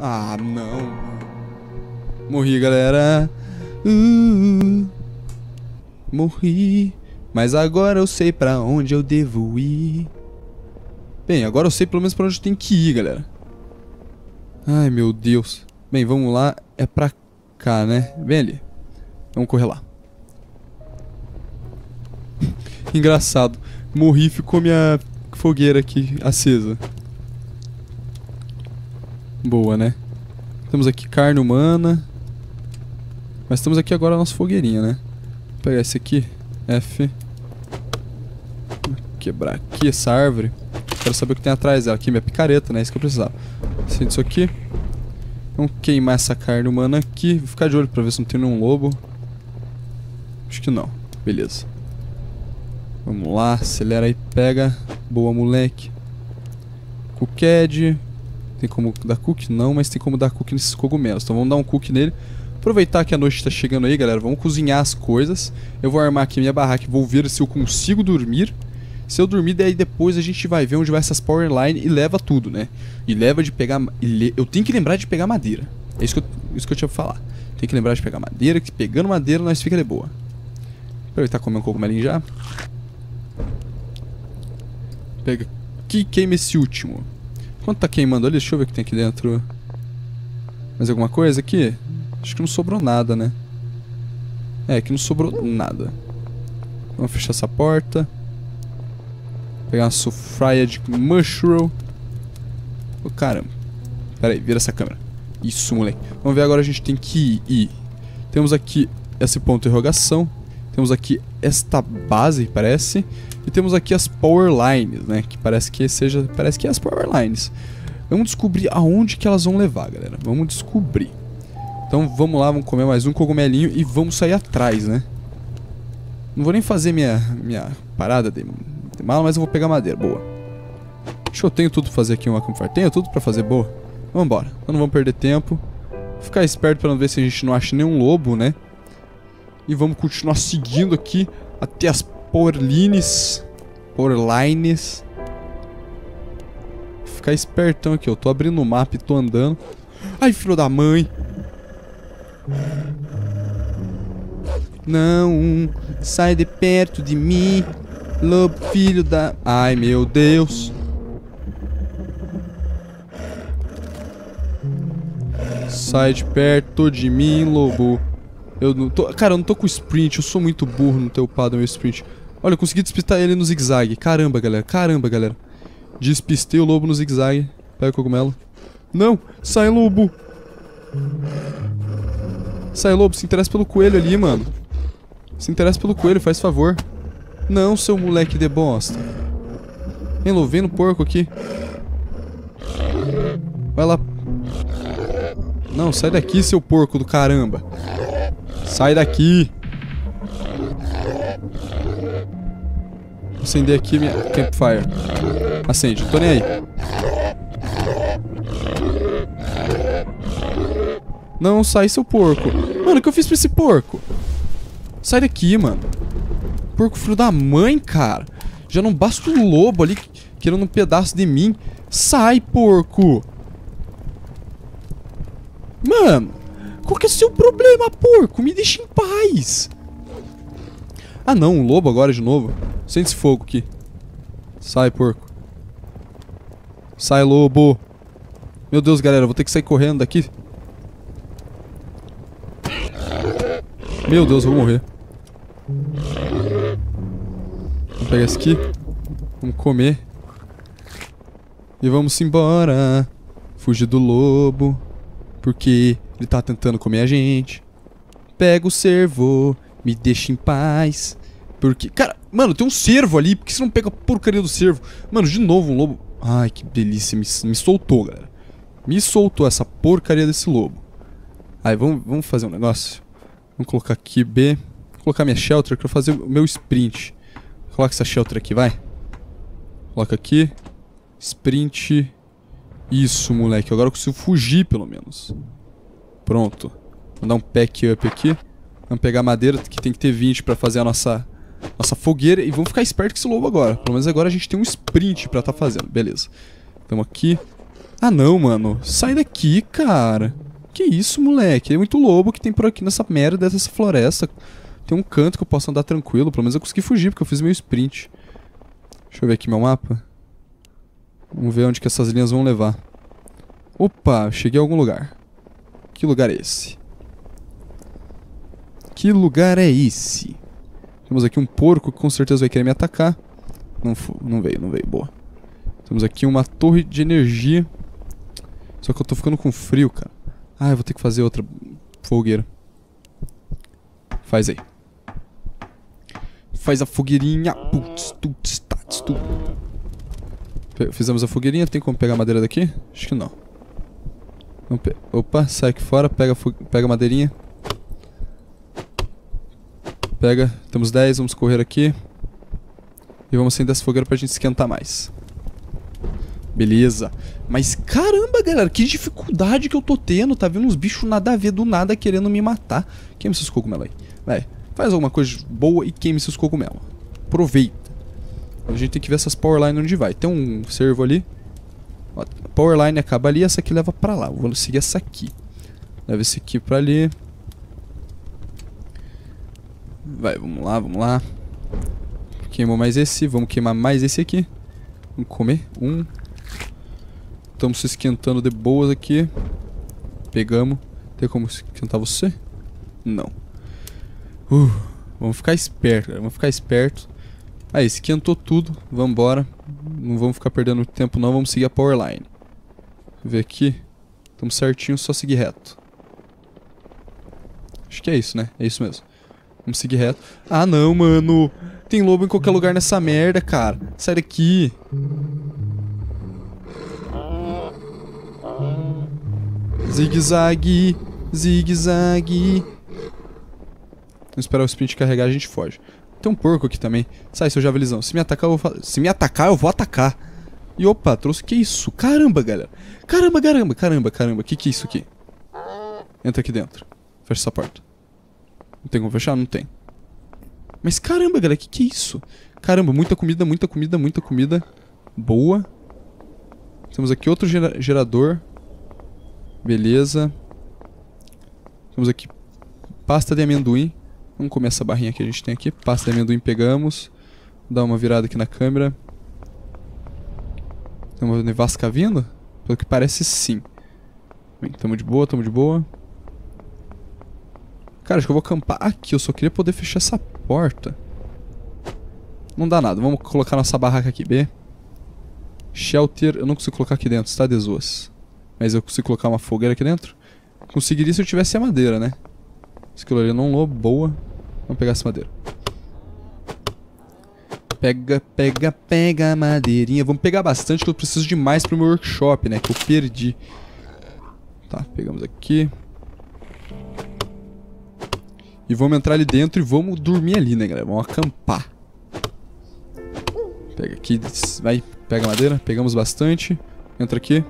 Ah, não. Morri, galera. Uh, morri. Mas agora eu sei pra onde eu devo ir. Bem, agora eu sei pelo menos pra onde eu tenho que ir, galera. Ai, meu Deus. Bem, vamos lá. É pra cá, né? Bem ali. Vamos correr lá. Engraçado. Morri e ficou minha fogueira aqui acesa. Boa, né? Temos aqui carne humana. Mas temos aqui agora a nossa fogueirinha, né? Vou pegar esse aqui. F. Quebrar aqui essa árvore. Quero saber o que tem atrás dela. Aqui, minha picareta, né? Isso que eu precisava. Acende isso aqui. Vamos queimar essa carne humana aqui. Vou ficar de olho pra ver se não tem nenhum lobo. Acho que não. Beleza. Vamos lá, acelera aí, pega. Boa, moleque. Cooked. Tem como dar cookie? Não, mas tem como dar cookie nesses cogumelos. Então vamos dar um cookie nele. Aproveitar que a noite tá chegando aí, galera. Vamos cozinhar as coisas. Eu vou armar aqui minha barraca e vou ver se eu consigo dormir. Se eu dormir, daí depois a gente vai ver onde vai essas power line e leva tudo, né? E leva de pegar... Eu tenho que lembrar de pegar madeira. É isso que eu, isso que eu tinha pra falar. Tem que lembrar de pegar madeira, que pegando madeira nós fica de boa. Aproveitar comer um cogumelinho já. Pega aqui queima esse último. Quanto tá queimando ali? Deixa eu ver o que tem aqui dentro. Mais alguma coisa aqui? Acho que não sobrou nada, né? É, aqui não sobrou nada. Vamos fechar essa porta. Pegar uma sufraia de mushroom. Oh, caramba. Pera aí, vira essa câmera. Isso, moleque. Vamos ver agora a gente tem que ir. Temos aqui esse ponto de interrogação. Temos aqui esta base, parece. E temos aqui as power lines, né? Que parece que seja, parece que é as power lines. Vamos descobrir aonde que elas vão levar, galera. Vamos descobrir. Então vamos lá, vamos comer mais um cogumelinho e vamos sair atrás, né? Não vou nem fazer minha, minha parada de, de mala, mas eu vou pegar madeira. Boa. Que eu tenho tudo pra fazer aqui uma campfire. Tenho tudo pra fazer boa. Vambora. Então não vamos perder tempo. Vou ficar esperto pra não ver se a gente não acha nenhum lobo, né? E vamos continuar seguindo aqui até as Porlines. Porlines. Ficar espertão aqui, eu tô abrindo o mapa e tô andando. Ai, filho da mãe. Não, sai de perto de mim. Lobo, filho da... Ai, meu Deus. Sai de perto de mim, lobo. Eu não tô... Cara, eu não tô com sprint. Eu sou muito burro no teu meu sprint. Olha, eu consegui despistar ele no zigue-zague. Caramba, galera. Caramba, galera. Despistei o lobo no zigue-zague. Pega o cogumelo. Não! Sai, lobo! Sai, lobo. Se interessa pelo coelho ali, mano. Se interessa pelo coelho, faz favor. Não, seu moleque de bosta. Vem, lobo. Vem no porco aqui. Vai lá. Não, sai daqui, seu porco do caramba. Sai daqui. Acender aqui minha campfire. Acende, tô nem aí. Não, sai seu porco. Mano, o que eu fiz pra esse porco? Sai daqui, mano. Porco filho da mãe, cara. Já não basta um lobo ali querendo um pedaço de mim. Sai, porco. Mano, qual que é o seu problema, porco? Me deixa em paz. Ah não, um lobo agora de novo. Sente esse fogo aqui. Sai, porco. Sai, lobo. Meu Deus, galera, vou ter que sair correndo daqui. Meu Deus, eu vou morrer. Vamos pegar esse aqui. Vamos comer. E vamos embora. Fugir do lobo. Porque ele tá tentando comer a gente. Pega o servo. Me deixa em paz. Porque, cara, mano, tem um cervo ali. Por que você não pega a porcaria do cervo? Mano, de novo um lobo. Ai, que delícia. Me, me soltou, galera. Me soltou essa porcaria desse lobo. Aí, vamos, vamos fazer um negócio. Vamos colocar aqui B. Vou colocar minha shelter. Quero fazer o meu sprint. Coloca essa shelter aqui, vai. Coloca aqui. Sprint. Isso, moleque. Agora eu consigo fugir, pelo menos. Pronto. Vou dar um pack up aqui. Vamos pegar madeira, que tem que ter 20 pra fazer a nossa nossa fogueira e vamos ficar esperto com esse lobo agora. Pelo menos agora a gente tem um sprint pra tá fazendo. Beleza. Estamos aqui. Ah, não, mano. Sai daqui, cara. Que isso, moleque? É muito lobo que tem por aqui nessa merda dessa floresta. Tem um canto que eu posso andar tranquilo. Pelo menos eu consegui fugir, porque eu fiz meu sprint. Deixa eu ver aqui meu mapa. Vamos ver onde que essas linhas vão levar. Opa, cheguei a algum lugar. Que lugar é esse? Que lugar é esse? Temos aqui um porco que com certeza vai querer me atacar. Não, não veio, não veio. Boa. Temos aqui uma torre de energia. Só que eu tô ficando com frio, cara. Ah, eu vou ter que fazer outra fogueira. Faz aí. Faz a fogueirinha. Putz, tuts, tats, tu. Fizemos a fogueirinha. Tem como pegar madeira daqui? Acho que não. Opa, sai aqui fora. Pega, pega a madeirinha. Pega. Temos 10. Vamos correr aqui. E vamos acender essa fogueira pra gente esquentar mais. Beleza. Mas caramba, galera, que dificuldade que eu tô tendo. Tá vendo uns bichos nada a ver do nada querendo me matar. Queime seus cogumelos aí. Vai, faz alguma coisa boa e queime seus cogumelos. Aproveita. A gente tem que ver essas powerline onde vai. Tem um servo ali. A powerline acaba ali essa aqui leva pra lá. Vou seguir essa aqui. Leva esse aqui pra ali. Vai, vamos lá, vamos lá. Queimou mais esse. Vamos queimar mais esse aqui. Vamos comer. Um. Estamos se esquentando de boas aqui. Pegamos. Tem como esquentar você? Não. Uh, vamos ficar esperto, Vamos ficar esperto. Aí, esquentou tudo. Vamos embora. Não vamos ficar perdendo tempo não. Vamos seguir a powerline. Ver aqui. Estamos certinho, só seguir reto. Acho que é isso, né? É isso mesmo. Vamos seguir reto. Ah, não, mano. Tem lobo em qualquer lugar nessa merda, cara. Sai daqui. Zigue-zague. Zigue-zague. Vamos esperar o sprint carregar, a gente foge. Tem um porco aqui também. Sai, seu javelizão. Se me atacar, eu vou... Se me atacar, eu vou atacar. E opa, trouxe... Que isso? Caramba, galera. Caramba, caramba, caramba, caramba. Que que é isso aqui? Entra aqui dentro. Fecha essa porta. Não tem como fechar? Não tem. Mas caramba, galera, que que é isso? Caramba, muita comida, muita comida, muita comida. Boa. Temos aqui outro gera gerador. Beleza. Temos aqui pasta de amendoim. Vamos comer essa barrinha que a gente tem aqui. Pasta de amendoim pegamos. Dá uma virada aqui na câmera. Tem uma nevasca vindo? Pelo que parece, sim. Bem, tamo de boa, tamo de boa. Cara, acho que eu vou acampar aqui. Eu só queria poder fechar essa porta. Não dá nada. Vamos colocar nossa barraca aqui, B. Shelter. Eu não consigo colocar aqui dentro, está desoas. Mas eu consigo colocar uma fogueira aqui dentro? Conseguiria se eu tivesse a madeira, né? Esquilo ali não lobo, boa. Vamos pegar essa madeira. Pega, pega, pega a madeirinha. Vamos pegar bastante que eu preciso de mais pro meu workshop, né? Que eu perdi. Tá, pegamos aqui. E vamos entrar ali dentro e vamos dormir ali, né, galera? Vamos acampar. Pega aqui, vai, pega madeira. Pegamos bastante. Entra aqui.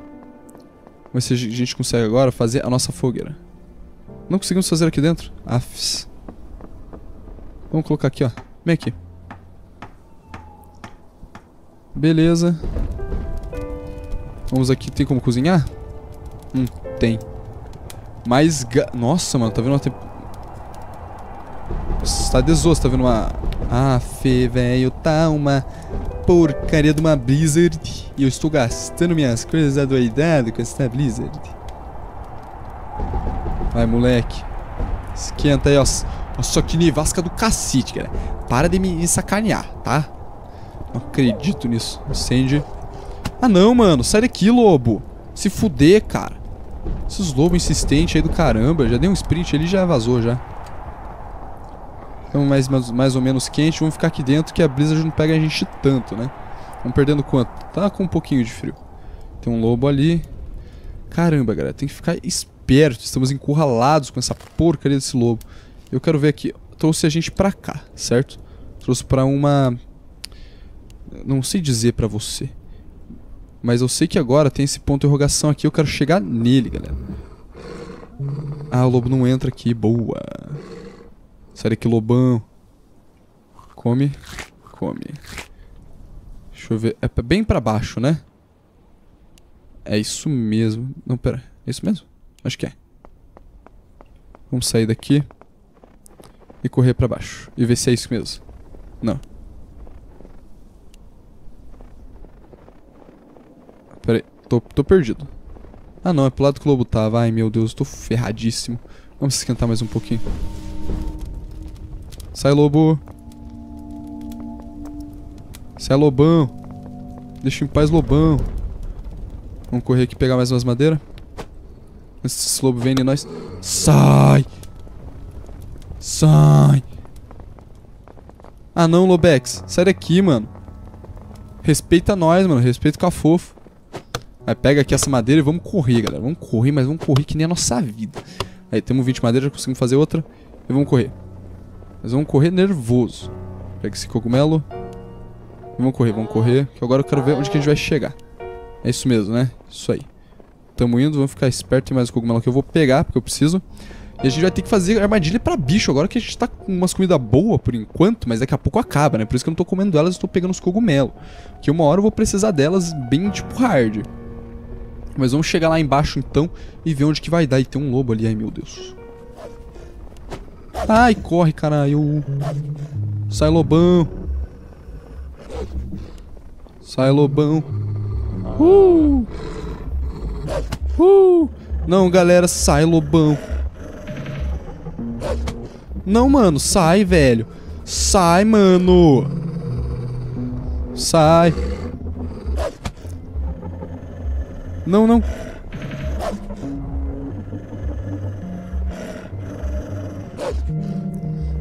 Vamos ver se a gente consegue agora fazer a nossa fogueira. Não conseguimos fazer aqui dentro? Afs. Vamos colocar aqui, ó. Vem aqui. Beleza. Vamos aqui. Tem como cozinhar? Hum, tem. Mais ga... Nossa, mano. Tá vendo uma... Te... Tá desosso. Tá vendo uma... Ah, fê, velho. Tá uma porcaria de uma Blizzard e eu estou gastando minhas coisas adoidado com essa Blizzard. Vai, moleque. Esquenta aí, ó. Nossa, que nevasca do cacete, cara. Para de me sacanear, tá? Não acredito nisso. Acende. Ah, não, mano. Sai daqui, lobo. Se fuder, cara. Esses lobos insistentes aí do caramba. Já deu um sprint ali já vazou já. Estamos mais, mais, mais ou menos quente. Vamos ficar aqui dentro que a Blizzard não pega a gente tanto, né? Vamos perdendo quanto? Tá com um pouquinho de frio. Tem um lobo ali. Caramba, galera. Tem que ficar esperto. Estamos encurralados com essa porcaria desse lobo. Eu quero ver aqui. Trouxe a gente pra cá, certo? Trouxe pra uma... Não sei dizer pra você. Mas eu sei que agora tem esse ponto de interrogação aqui. Eu quero chegar nele, galera. Ah, o lobo não entra aqui. Boa. Sai daqui, lobão. Come. Come. Deixa eu ver. É bem pra baixo, né? É isso mesmo. Não, pera. É isso mesmo? Acho que é. Vamos sair daqui. E correr pra baixo. E ver se é isso mesmo. Não. Pera aí. Tô, tô perdido. Ah não, é pro lado que o lobo tava. Ai meu Deus, tô ferradíssimo. Vamos esquentar mais um pouquinho. Sai, lobo. Sai, lobão. Deixa em paz, lobão. Vamos correr aqui pegar mais umas madeiras. Esse lobo vem em nós. Sai! Sai! Ah não, Lobex. Sai daqui, mano. Respeita nós, mano. Respeita o Cafofo. Aí pega aqui essa madeira e vamos correr, galera. Vamos correr, mas vamos correr que nem a nossa vida. Aí temos 20 madeiras, já conseguimos fazer outra. E vamos correr. Mas vamos correr nervoso. Pega esse cogumelo. E vamos correr, vamos correr. Que agora eu quero ver onde que a gente vai chegar. É isso mesmo, né? Isso aí. Tamo indo, vamos ficar esperto. Tem mais um cogumelo que eu vou pegar, porque eu preciso. E a gente vai ter que fazer armadilha pra bicho. Agora que a gente tá com umas comidas boas por enquanto, mas daqui a pouco acaba, né? Por isso que eu não tô comendo elas, eu tô pegando os cogumelos. Que uma hora eu vou precisar delas bem, tipo, hard. Mas vamos chegar lá embaixo, então, e ver onde que vai dar. E tem um lobo ali, ai meu Deus. Ai, corre, caralho. Sai, lobão. Sai, lobão. Uh! Uh! Não, galera, sai, lobão. Não, mano, sai, velho. Sai, mano. Sai. Não, não.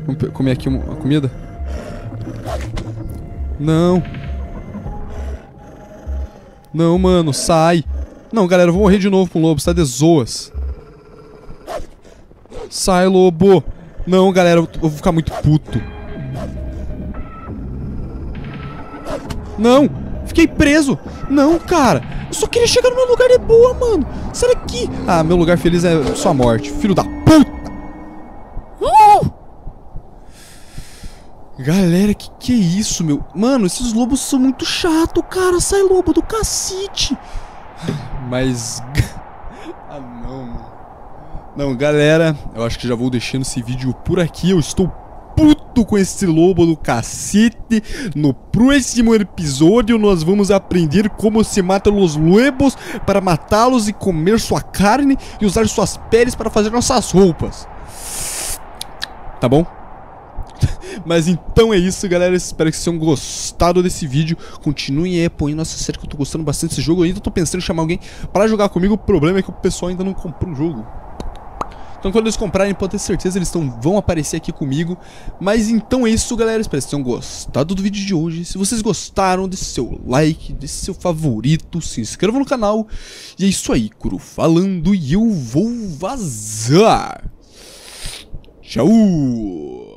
Vamos comer aqui uma comida? Não. Não, mano, sai. Não, galera, eu vou morrer de novo com o lobo, você tá de zoas. Sai, lobo. Não, galera, eu vou ficar muito puto. Não, fiquei preso. Não, cara. Eu só queria chegar no meu lugar de boa, mano. Sai daqui. Ah, meu lugar feliz é sua morte. Filho da Galera, que que é isso, meu? Mano, esses lobos são muito chato, cara. Sai, lobo do cacete. Mas... ah, não, mano. Não, galera, eu acho que já vou deixando esse vídeo por aqui. Eu estou puto com esse lobo do cacete. No próximo episódio nós vamos aprender como se mata os lobos para matá-los e comer sua carne e usar suas peles para fazer nossas roupas. Tá bom? Mas então é isso, galera. Espero que vocês tenham gostado desse vídeo. Continuem aí apoiando nossa série, que eu tô gostando bastante desse jogo. Eu ainda tô pensando em chamar alguém para jogar comigo. O problema é que o pessoal ainda não comprou o jogo. Então quando eles comprarem, pode ter certeza, eles tão, vão aparecer aqui comigo. Mas então é isso, galera. Espero que vocês tenham gostado do vídeo de hoje. Se vocês gostaram, deixe seu like, deixe seu favorito, se inscreva no canal. E é isso aí, Kuro falando e eu vou vazar. Tchau!